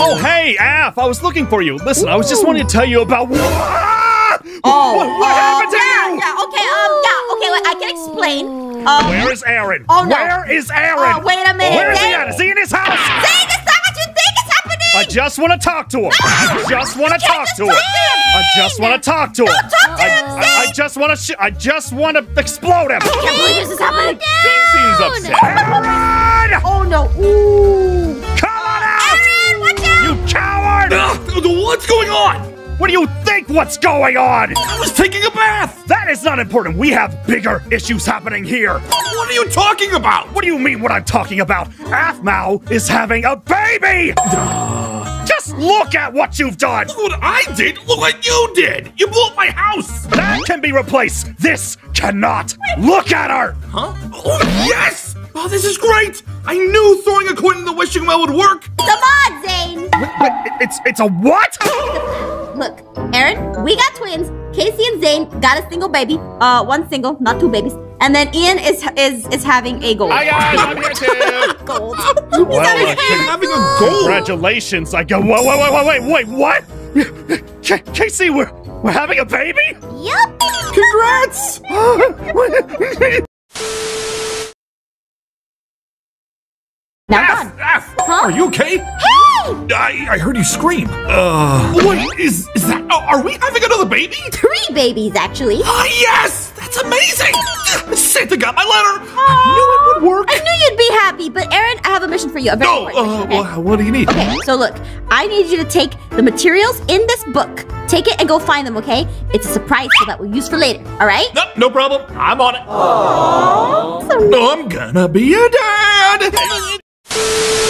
Oh, hey, Aph, I was looking for you. Listen, I was just wanting to tell you about. Oh, what, what uh, happened to yeah, you? Yeah, okay, um, yeah, okay, wait, I can explain. Um, Where is Aaron? Oh, no. Where is Aaron? Oh, wait a minute, Where is he at? Is he in his house? Zane, it's not what you think is happening! I just want to talk to him. I just want to talk to him. talk to him. I just want to talk to him. Don't talk to I, him, I, I Zane. just want to. Sh- I just want to explode him. I can't believe this is happening! Seems upset. Aaron! Oh no, ooh! What's going on? What do you think? What's going on? I was taking a bath. That is not important. We have bigger issues happening here. What are you talking about? What do you mean what I'm talking about? Aphmau is having a baby! Just look at what you've done! Look what I did. Look what you did. You blew up my house. That can be replaced! This cannot! Look at her! Huh? Oh, yes! Oh, this is great! I knew throwing a coin in the wishing well would work! Come on, Zane! Wait, wait, it's it's a what? Look, Aaron, we got twins. KC and Zane got a single baby. Uh, one single, not two babies. And then Ian is is is having a gold. Hi guys, I'm here too. Gold. Well, uh, Hey, having a goal! congratulations! I go. Wait, wait, wait, wait, wait, wait, what? K- KC, we're we're having a baby? Yup. Congrats! Now F, done. F, Huh? are you okay? Hey! I, I heard you scream. Uh, what is is that? Oh, are we having another baby? Three babies, actually. Ah, yes! That's amazing! Santa got my letter! I knew it would work! I knew you'd be happy, but Aaron, I have a mission for you. A very No, important uh, mission, okay? wha- what do you need? Okay, so look, I need you to take the materials in this book. Take it and go find them, okay? It's a surprise so that we'll use for later, all right? No, no problem. I'm on it. I'm gonna be a dad!